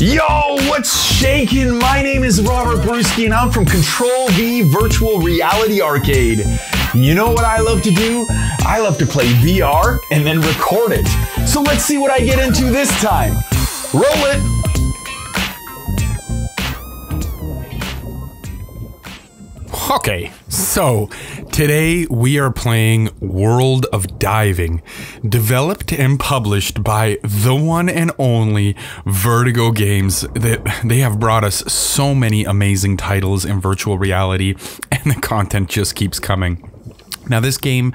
Yo, what's shaking? My name is Robert Bruski and I'm from Control V Virtual Reality Arcade. You know what I love to do? I love to play VR and then record it. So let's see what I get into this time. Roll it! Okay, so today we are playing World of Diving, developed and published by the one and only Vertigo Games. That they have brought us so many amazing titles in virtual reality, and the content just keeps coming. Now, this game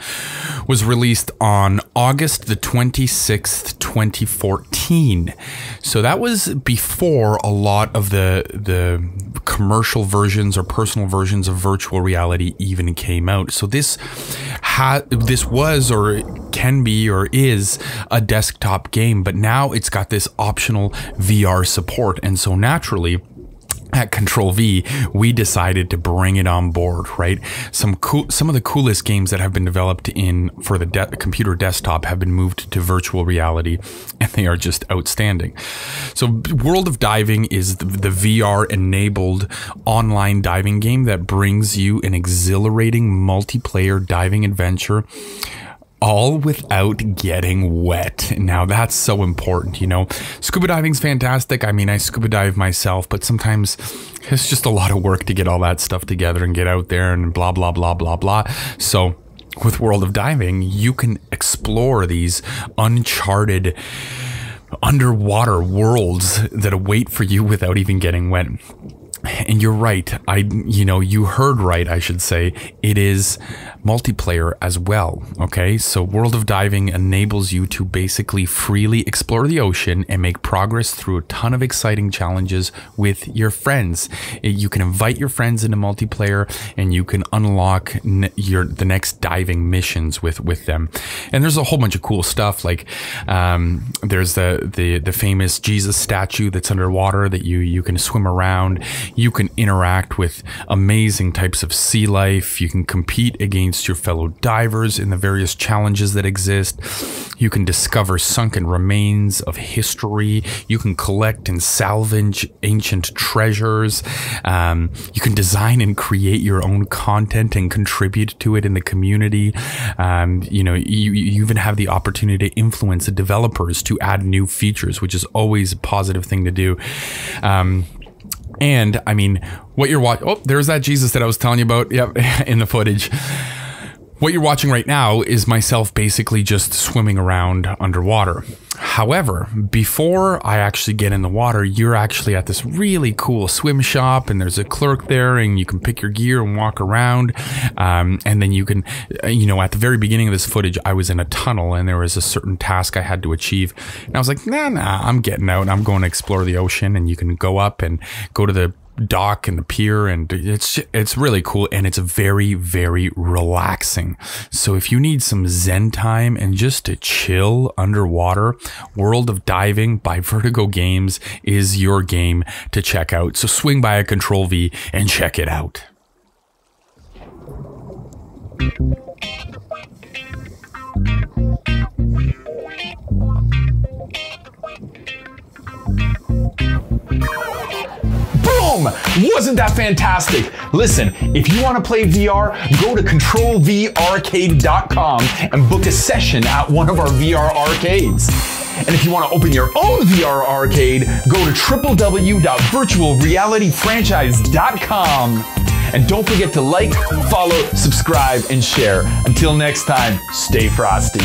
was released on August the 26th, 2014. So that was before a lot of the the commercial versions or personal versions of virtual reality even came out. So this had this was or can be or is a desktop game, but now it's got this optional VR support. And so naturally, at Control V, we decided to bring it on board, right? Some cool, some of the coolest games that have been developed in for the de- computer desktop have been moved to virtual reality, and they are just outstanding. So, World of Diving is the, the VR enabled online diving game that brings you an exhilarating multiplayer diving adventure all without getting wet. Now that's so important, you know. Scuba diving's fantastic. I mean, I scuba dive myself, but sometimes it's just a lot of work to get all that stuff together and get out there and blah blah blah blah blah. So with World of Diving, you can explore these uncharted underwater worlds that await for you without even getting wet and you're right. I, you know, you heard right, I should say. It is multiplayer as well. Okay. So World of Diving enables you to basically freely explore the ocean and make progress through a ton of exciting challenges with your friends. You can invite your friends into multiplayer and you can unlock your, the next diving missions with, with them. And there's a whole bunch of cool stuff. Like, um, there's the, the, the famous Jesus statue that's underwater that you, you can swim around you can interact with amazing types of sea life. You can compete against your fellow divers in the various challenges that exist. You can discover sunken remains of history. You can collect and salvage ancient treasures. Um, you can design and create your own content and contribute to it in the community. Um, you know, you, you even have the opportunity to influence the developers to add new features, which is always a positive thing to do. Um, and I mean, what you're watching, oh, there's that Jesus that I was telling you about. Yep, in the footage. What you're watching right now is myself basically just swimming around underwater. However, before I actually get in the water, you're actually at this really cool swim shop, and there's a clerk there, and you can pick your gear and walk around. Um, and then you can, uh, you know, at the very beginning of this footage, I was in a tunnel, and there was a certain task I had to achieve. And I was like, nah, nah, I'm getting out. I'm going to explore the ocean, and you can go up and go to the dock and the pier and it's it's really cool and it's very very relaxing. So if you need some zen time and just to chill underwater world of diving by vertigo games is your game to check out. So swing by a control v and check it out Boom! Wasn't that fantastic? Listen, if you want to play VR, go to controlvarcade.com and book a session at one of our VR arcades. And if you want to open your own VR arcade, go to www.virtualrealityfranchise.com. And don't forget to like, follow, subscribe, and share. Until next time, stay frosty.